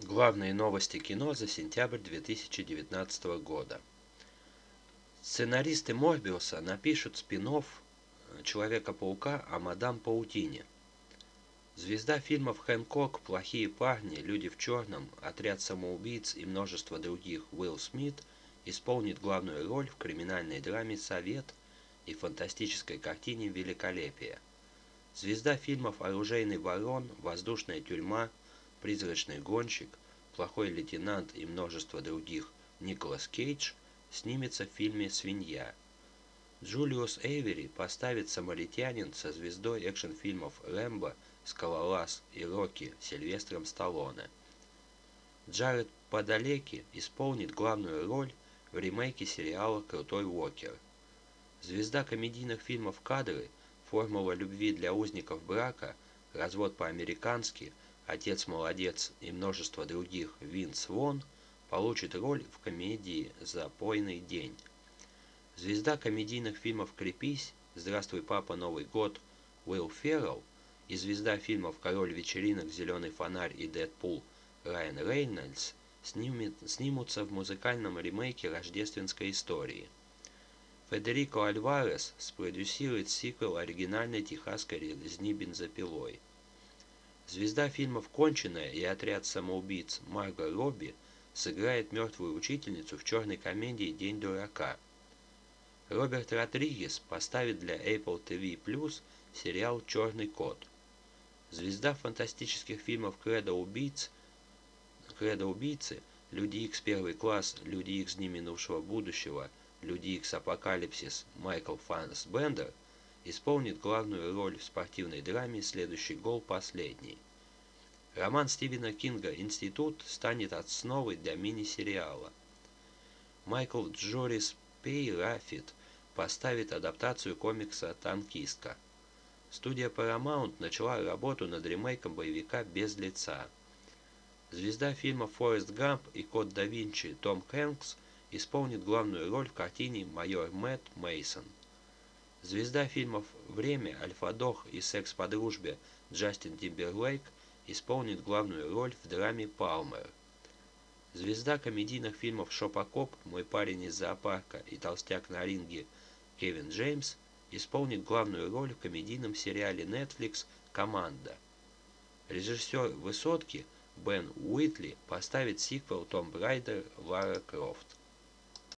Главные новости кино за сентябрь 2019 года. Сценаристы Морбиуса напишут спин Человека-паука о Мадам Паутине. Звезда фильмов «Хэнкок», «Плохие парни», «Люди в черном», «Отряд самоубийц» и множество других Уилл Смит исполнит главную роль в криминальной драме «Совет» и фантастической картине «Великолепие». Звезда фильмов «Оружейный ворон», «Воздушная тюрьма», «Призрачный гонщик», «Плохой лейтенант» и множество других Николас Кейдж снимется в фильме «Свинья». Джулиус Эйвери поставит «Самаритянин» со звездой экшн-фильмов «Рэмбо», «Скалолаз» и «Рокки» Сильвестром Сталлоне. Джаред Падалеки исполнит главную роль в ремейке сериала «Крутой Уокер». Звезда комедийных фильмов «Кадры», «Формула любви для узников брака», «Развод по-американски», Отец молодец и множество других Винс Вон получит роль в комедии «Запойный день». Звезда комедийных фильмов «Крепись», «Здравствуй, папа, Новый год» Уилл Феррелл и звезда фильмов «Король вечеринок», «Зеленый фонарь» и «Дэдпул» Райан Рейнольдс снимутся в музыкальном ремейке рождественской истории. Федерико Альварес спродюсирует сиквел оригинальной техасской резни бензопилой. Звезда фильмов «Конченая» и «Отряд самоубийц» Марго Робби сыграет мертвую учительницу в черной комедии «День дурака». Роберт Родригес поставит для Apple TV Plus сериал «Черный кот». Звезда фантастических фильмов «Кредо убийц», «Кредо убийцы», «Люди Икс первый класс», «Люди Икс дни минувшего будущего», «Люди Икс апокалипсис» Майкл Фассбендер – исполнит главную роль в спортивной драме «Следующий гол последний». Роман Стивена Кинга «Институт» станет основой для мини-сериала. Майлз Джорис-Пейрафитт поставит адаптацию комикса «Танкистка». Студия Paramount начала работу над ремейком боевика «Без лица». Звезда фильма «Форест Гамп» и «Код да Винчи» Том Хэнкс исполнит главную роль в картине «Майор Мэтт Мейсон». Звезда фильмов «Время», «Альфа-Дог» и «Секс по дружбе» Джастин Тимберлейк исполнит главную роль в драме «Палмер». Звезда комедийных фильмов «Шопокоп», «Мой парень из зоопарка» и «Толстяк на ринге» Кевин Джеймс исполнит главную роль в комедийном сериале Netflix «Команда». Режиссер «Высотки» Бен Уитли поставит сиквел «Том Брайдер. Лара Крофт».